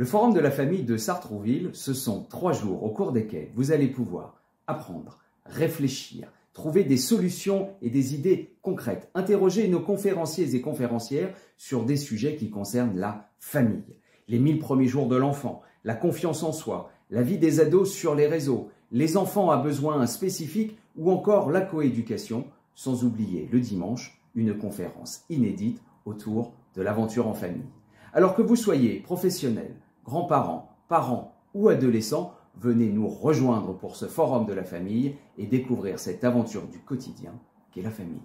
Le Forum de la famille de Sartrouville, ce sont trois jours au cours desquels vous allez pouvoir apprendre, réfléchir, trouver des solutions et des idées concrètes, interroger nos conférenciers et conférencières sur des sujets qui concernent la famille, les mille premiers jours de l'enfant, la confiance en soi, la vie des ados sur les réseaux, les enfants à besoins spécifiques ou encore la coéducation, sans oublier le dimanche une conférence inédite autour de l'aventure en famille. Alors que vous soyez professionnel, grands-parents, parents ou adolescents, venez nous rejoindre pour ce forum de la famille et découvrir cette aventure du quotidien qu'est la famille.